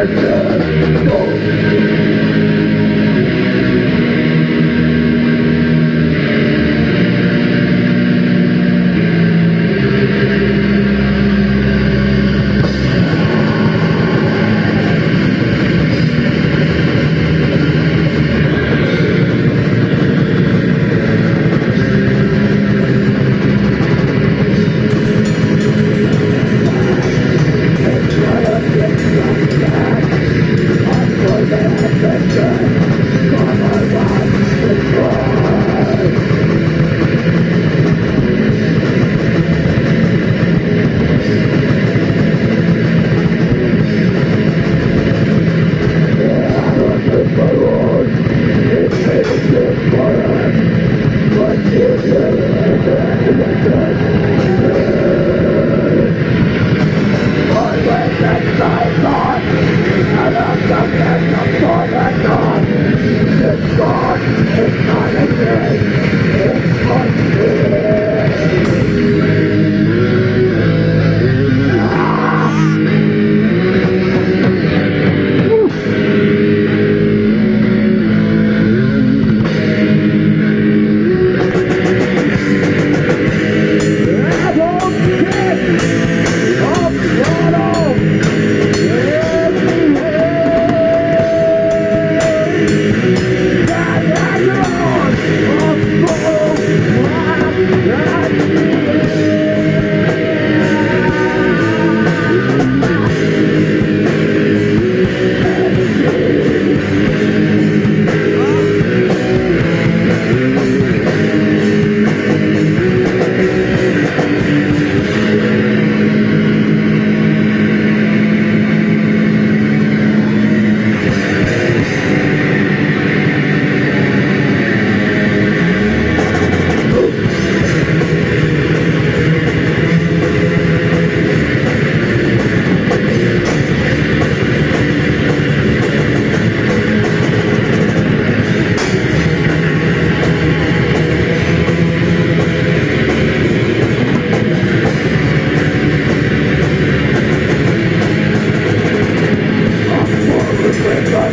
America.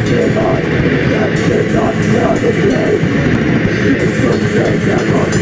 denied, and did not have a place. It's the same that